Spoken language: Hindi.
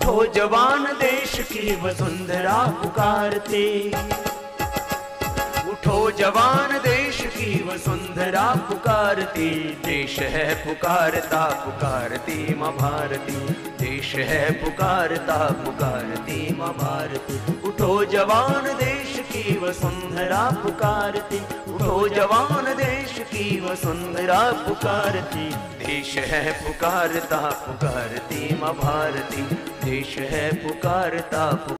उठो जवान देश की वसुंधरा पुकारते उठो जवान देश की वसुंधरा पुकारती देश है पुकारता, पुकारती माँ भारती। देश है पुकारता, पुकारती माँ भारती। उठो जवान देश की वसुंधरा पुकारती उठो जवान की सुंदरा पुकारती। देश है पुकारता पुकारती माँ भारती देश है पुकारता